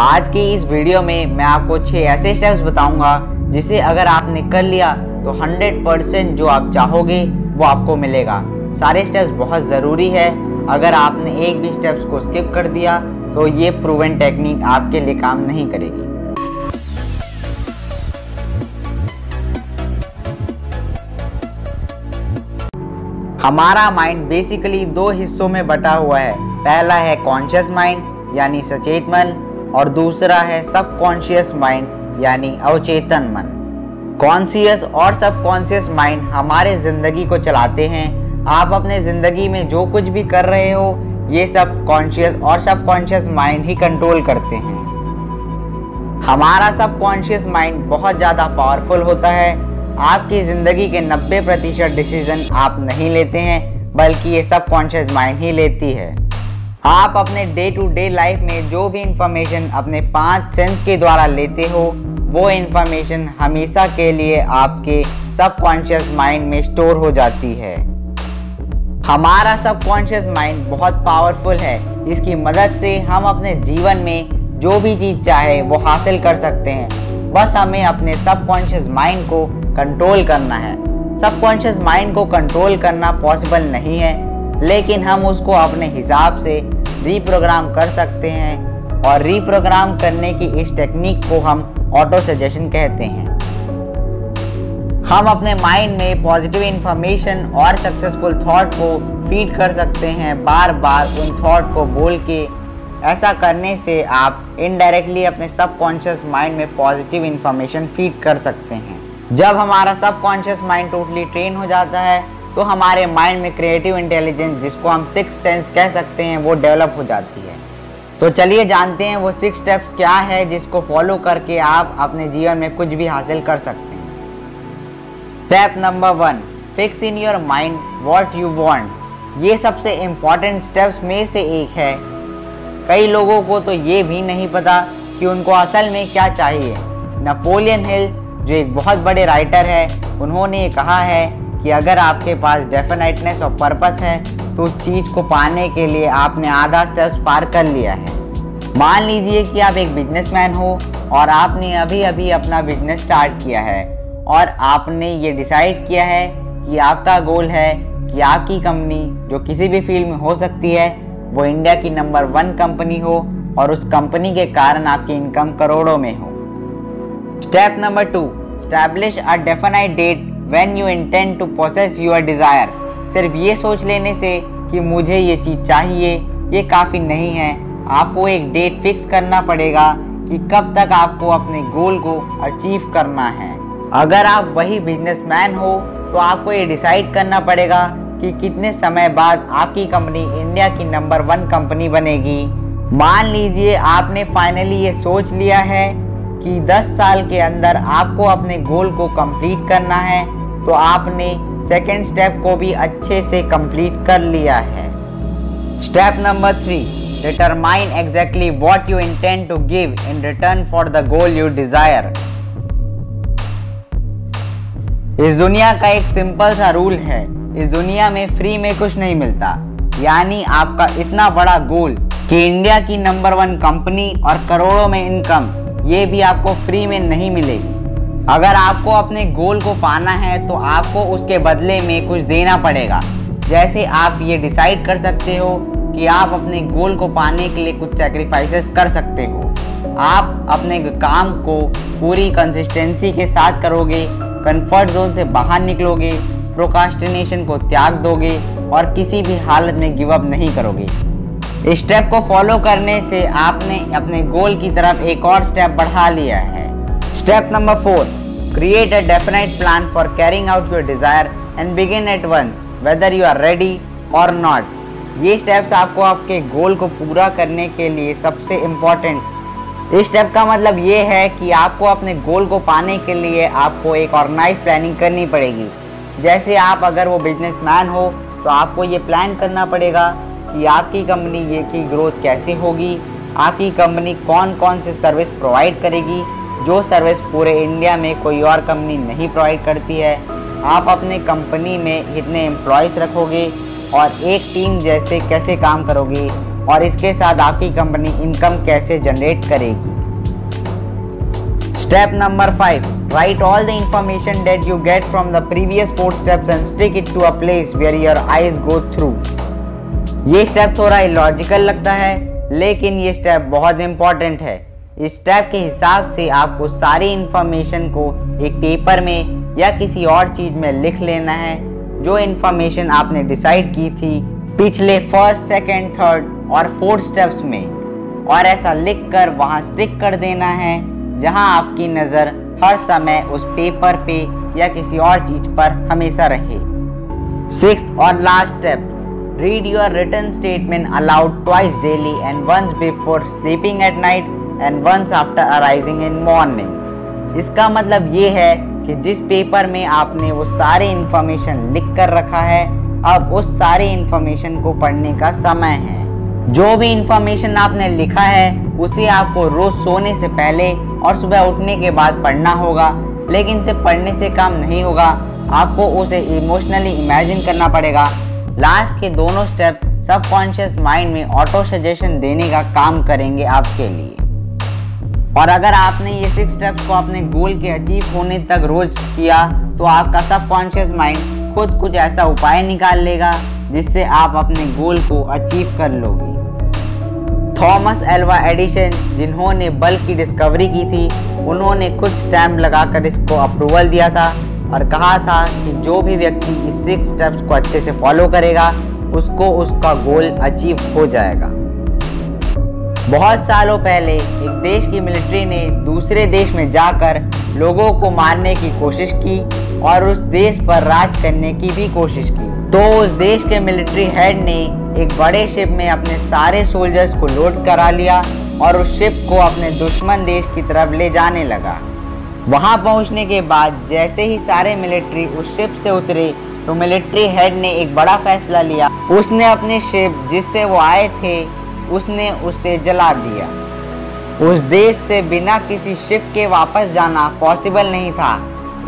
आज की इस वीडियो में मैं आपको छह ऐसे स्टेप्स बताऊँगा, जिसे अगर आपने कर लिया तो 100% जो आप चाहोगे, वो आपको मिलेगा। सारे स्टेप्स बहुत ज़रूरी है। अगर आपने एक भी स्टेप्स को स्किप कर दिया तो ये प्रूवन टेक्निक आपके लिए काम नहीं करेगी। हमारा माइंड बेसिकली दो हिस्सों में बटा हुआ है। पहला है कॉन्शियस माइंड यानी सचेत मन। और दूसरा है सबकॉन्शियस माइंड यानी अवचेतन मन। कॉन्शियस और सब सबकॉन्शियस माइंड हमारे ज़िंदगी को चलाते हैं। आप अपने ज़िंदगी में जो कुछ भी कर रहे हो, ये सब कॉन्शियस और सबकॉन्शियस माइंड ही कंट्रोल करते हैं। हमारा सबकॉन्शियस माइंड बहुत ज़्यादा पावरफुल होता है। आपकी ज़िंदगी के 90 प्रतिशत डिसीज़न आप नहीं लेते हैं, बल्कि ये सब कॉन्शियस माइंड ही लेती है। आप अपने डे टू डे लाइफ में जो भी इंफॉर्मेशन अपने पाँच सेंस के द्वारा लेते हो, वो इंफॉर्मेशन हमेशा के लिए आपके सबकॉन्शियस माइंड में स्टोर हो जाती है। हमारा सबकॉन्शियस माइंड बहुत पावरफुल है। इसकी मदद से हम अपने जीवन में जो भी चीज़ चाहे वो हासिल कर सकते हैं। बस हमें अपने सबकॉन्शियस माइंड को कंट्रोल करना है। सबकॉन्शियस माइंड को कंट्रोल करना पॉसिबल नहीं है। लेकिन हम उसको अपने हिसाब से रीप्रोग्राम कर सकते हैं और रीप्रोग्राम करने की इस टेक्निक को हम ऑटो सजेशन कहते हैं। हम अपने माइंड में पॉजिटिव इंफॉर्मेशन और सक्सेसफुल थॉट को फ़ीड कर सकते हैं बार बार उन थॉट को बोल के। ऐसा करने से आप इनडायरेक्टली अपने सबकॉन्शियस माइंड में पॉजिटिव इंफॉर्मेशन फ़ीड कर सकते हैं। जब हमारा सबकॉन्शियस माइंड टोटली ट्रेन हो जाता है तो हमारे माइंड में क्रिएटिव इंटेलिजेंस जिसको हम सिक्स सेंस कह सकते हैं, वो डेवलप हो जाती है। तो चलिए जानते हैं वो सिक्स स्टेप्स क्या है, जिसको फॉलो करके आप अपने जीवन में कुछ भी हासिल कर सकते हैं। Step number one fix in your mind what you want ये सबसे इंपॉर्टेंट स्टेप्स में से एक है। कई लोगों को तो ये भी नहीं पता कि उनको असल में क्या चाहिए। नेपोलियन हिल जो एक बहुत बड़े राइटर है, उन्होंने कहा है कि अगर आपके पास डेफिनेटनेस और पर्पस है तो उस चीज़ को पाने के लिए आपने आधा स्टेप्स पार कर लिया है। मान लीजिए कि आप एक बिजनेसमैन हो और आपने अभी अभी अपना बिज़नेस स्टार्ट किया है और आपने ये डिसाइड किया है कि आपका गोल है कि आपकी कंपनी जो किसी भी फ़ील्ड में हो सकती है, वो इंडिया की नंबर वन कंपनी हो और उस कंपनी के कारण आपकी इनकम करोड़ों में हो। Step number two establish a definite date when you intend to process your desire सिर्फ़ ये सोच लेने से कि मुझे ये चीज़ चाहिए, ये काफ़ी नहीं है। आपको एक डेट फिक्स करना पड़ेगा कि कब तक आपको अपने गोल को अचीव करना है। अगर आप वही बिजनेसमैन हो तो आपको ये डिसाइड करना पड़ेगा कि कितने समय बाद आपकी कंपनी इंडिया की नंबर वन कंपनी बनेगी। मान लीजिए आपने फाइनली ये सोच लिया है कि 10 साल के अंदर आपको अपने गोल को कंप्लीट करना है। तो आपने सेकेंड स्टेप को भी अच्छे से कंप्लीट कर लिया है। Step number three determine exactly what you intend to give in return for the goal you desire इस दुनिया का एक सिंपल सा रूल है। इस दुनिया में फ्री में कुछ नहीं मिलता। यानी आपका इतना बड़ा गोल कि इंडिया की नंबर वन कंपनी और करोड़ों में इनकम ये भी आपको फ्री में नहीं मिलेगी। अगर आपको अपने गोल को पाना है तो आपको उसके बदले में कुछ देना पड़ेगा। जैसे आप ये डिसाइड कर सकते हो कि आप अपने गोल को पाने के लिए कुछ सेक्रीफाइसेस कर सकते हो। आप अपने काम को पूरी कंसिस्टेंसी के साथ करोगे कंफर्ट जोन से बाहर निकलोगे प्रोकास्टिनेशन को त्याग दोगे और किसी भी हालत में गिव अप नहीं करोगे। इस स्टेप को फॉलो करने से आपने अपने गोल की तरफ़ एक और स्टेप बढ़ा लिया है। Step number four create a definite plan for carrying out your desire and begin at once whether you are ready or not ये स्टेप्स आपको आपके गोल को पूरा करने के लिए सबसे इंपॉर्टेंट इस स्टेप का मतलब ये है कि आपको अपने गोल को पाने के लिए आपको एक ऑर्गेनाइज प्लानिंग करनी पड़ेगी। जैसे आप अगर वो बिजनेसमैन हो तो आपको ये प्लान करना पड़ेगा कि आपकी कंपनी ये की ग्रोथ कैसे होगी, आपकी कंपनी कौन कौन से सर्विस प्रोवाइड करेगी जो सर्विस पूरे इंडिया में कोई और कंपनी नहीं प्रोवाइड करती है, आप अपने कंपनी में कितने एम्प्लॉयज़ रखोगे और एक टीम जैसे कैसे काम करोगे और इसके साथ आपकी कंपनी इनकम कैसे जनरेट करेगी step number five Write all the information that you get from the previous 4 steps and stick it to a place where your eyes go through. ये स्टेप थोड़ा इलॉजिकल लगता है, लेकिन ये स्टेप बहुत important है इस स्टेप के हिसाब से आपको सारी इंफॉर्मेशन को एक पेपर में या किसी और चीज़ में लिख लेना है। जो इंफॉर्मेशन आपने डिसाइड की थी पिछले फ़र्स्ट सेकेंड थर्ड और फोर्थ स्टेप्स में। और ऐसा लिख कर वहाँ स्टिक कर देना है, जहाँ आपकी नज़र हर समय उस पेपर पे या किसी और चीज़ पर हमेशा रहे। सिक्स और last step read your return statement aloud twice daily and once before sleeping at night and once after arising in morning इसका मतलब ये है कि जिस पेपर में आपने वो सारे इंफॉर्मेशन लिख कर रखा है, अब उस सारे इंफॉर्मेशन को पढ़ने का समय है। जो भी इंफॉर्मेशन आपने लिखा है, उसे आपको रोज सोने से पहले और सुबह उठने के बाद पढ़ना होगा, लेकिन सिर्फ़ पढ़ने से काम नहीं होगा। आपको उसे इमोशनली इमेजिन करना पड़ेगा। लास्ट के दोनों स्टेप सबकॉन्शियस माइंड में ऑटो सजेशन देने का काम करेंगे आपके लिए। और अगर आपने ये सिक्स स्टेप्स को अपने गोल के अचीव होने तक रोज किया तो आपका सबकॉन्शियस माइंड खुद कुछ ऐसा उपाय निकाल लेगा, जिससे आप अपने गोल को अचीव कर लोगे। थॉमस एल्वा एडिशन, जिन्होंने बल्ब की डिस्कवरी की थी, उन्होंने खुद स्टैम्प लगाकर इसको अप्रूवल दिया था और कहा था कि जो भी व्यक्ति इस सिक्स स्टेप्स को अच्छे से फॉलो करेगा, उसको उसका गोल अचीव हो जाएगा। बहुत सालों पहले एक देश की मिलिट्री ने दूसरे देश में जाकर लोगों को मारने की कोशिश की और उस देश पर राज करने की भी कोशिश की। तो उस देश के मिलिट्री हेड ने एक बड़े शिप में अपने सारे सोल्जर्स को लोड करा लिया और उस शिप को अपने दुश्मन देश की तरफ़ ले जाने लगा। वहाँ पहुँचने के बाद जैसे ही सारे मिलिट्री उस शिप से उतरे तो मिलिट्री हेड ने एक बड़ा फैसला लिया। उसने अपने शिप जिससे वो आए थे उसने उसे जला दिया। उस देश से बिना किसी शिप के वापस जाना पॉसिबल नहीं था।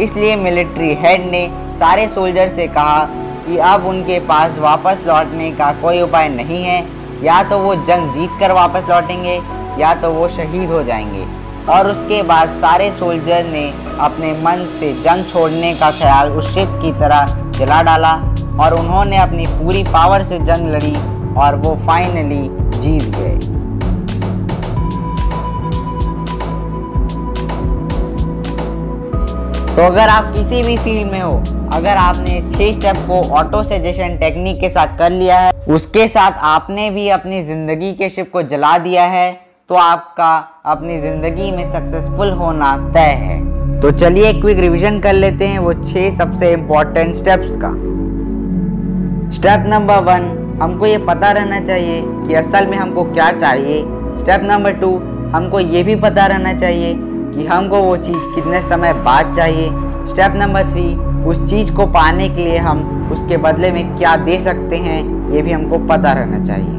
इसलिए मिलिट्री हेड ने सारे सोल्जर से कहा कि अब उनके पास वापस लौटने का कोई उपाय नहीं है। या तो वो जंग जीत कर वापस लौटेंगे, या तो वो शहीद हो जाएँगे। और उसके बाद सारे सोल्जर ने अपने मन से जंग छोड़ने का ख्याल उस शिप की तरह जला डाला और उन्होंने अपनी पूरी पावर से जंग लड़ी और वो फाइनली जीत गए तो अगर आप किसी भी फ़ील्ड में हो, अगर आपने छह स्टेप को ऑटो सजेशन टेक्निक के साथ कर लिया है, उसके साथ आपने भी अपनी ज़िंदगी के शिप को जला दिया है तो आपका अपनी ज़िंदगी में सक्सेसफुल होना तय है। तो चलिए क्विक रिवीजन कर लेते हैं वो छह सबसे इंपॉर्टेंट स्टेप्स का। स्टेप नंबर वन हमको ये पता रहना चाहिए कि असल में हमको क्या चाहिए। स्टेप नंबर टू हमको ये भी पता रहना चाहिए कि हमको वो चीज़ कितने समय बाद चाहिए। स्टेप नंबर थ्री उस चीज़ को पाने के लिए हम उसके बदले में क्या दे सकते हैं, ये भी हमको पता रहना चाहिए।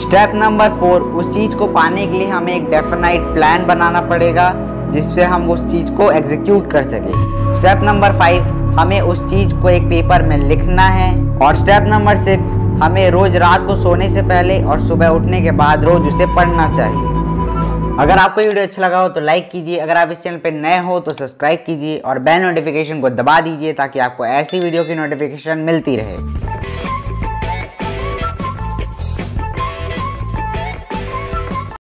स्टेप नंबर फोर उस चीज़ को पाने के लिए हमें एक डेफिनाइट प्लान बनाना पड़ेगा, जिससे हम उस चीज़ को एग्जीक्यूट कर सकें। स्टेप नंबर फाइव हमें उस चीज़ को एक पेपर में लिखना है। और स्टेप नंबर सिक्स हमें रोज़ रात को सोने से पहले और सुबह उठने के बाद रोज़ उसे पढ़ना चाहिए। अगर आपको वीडियो अच्छा लगा हो तो लाइक कीजिए। अगर आप इस चैनल पर नए हो तो सब्सक्राइब कीजिए और बेल नोटिफिकेशन को दबा दीजिए ताकि आपको ऐसी वीडियो की नोटिफिकेशन मिलती रहे।